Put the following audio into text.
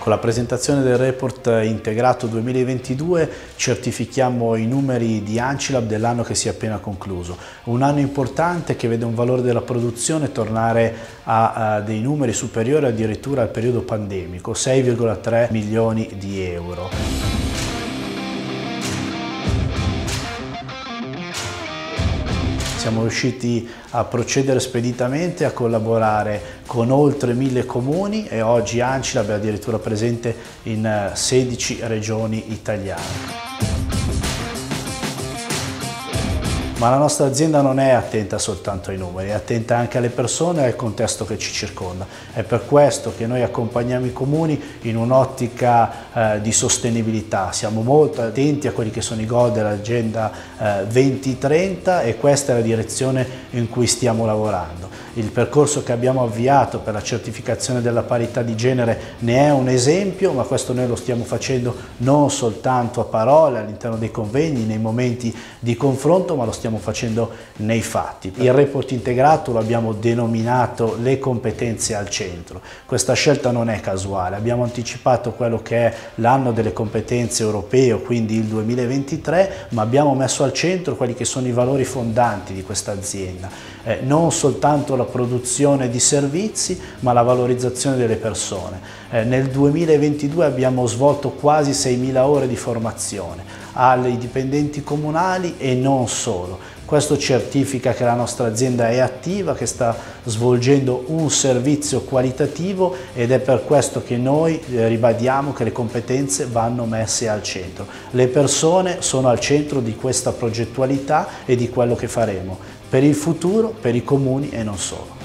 Con la presentazione del report integrato 2022 certifichiamo i numeri di Ancilab dell'anno che si è appena concluso. Un anno importante che vede un valore della produzione tornare a, a dei numeri superiori addirittura al periodo pandemico, 6,3 milioni di euro. Siamo riusciti a procedere speditamente, a collaborare con oltre mille comuni e oggi Ancilab è addirittura presente in 16 regioni italiane. Ma la nostra azienda non è attenta soltanto ai numeri, è attenta anche alle persone e al contesto che ci circonda. È per questo che noi accompagniamo i comuni in un'ottica eh, di sostenibilità. Siamo molto attenti a quelli che sono i goal dell'agenda eh, 2030 e questa è la direzione in cui stiamo lavorando. Il percorso che abbiamo avviato per la certificazione della parità di genere ne è un esempio, ma questo noi lo stiamo facendo non soltanto a parole, all'interno dei convegni, nei momenti di confronto, ma lo stiamo facendo nei fatti. Il report integrato lo abbiamo denominato le competenze al centro. Questa scelta non è casuale, abbiamo anticipato quello che è l'anno delle competenze europeo, quindi il 2023, ma abbiamo messo al centro quelli che sono i valori fondanti di questa azienda. Eh, non soltanto la produzione di servizi ma la valorizzazione delle persone. Eh, nel 2022 abbiamo svolto quasi 6.000 ore di formazione ai dipendenti comunali e non solo. Questo certifica che la nostra azienda è attiva, che sta svolgendo un servizio qualitativo ed è per questo che noi eh, ribadiamo che le competenze vanno messe al centro. Le persone sono al centro di questa progettualità e di quello che faremo per il futuro, per i comuni e non solo.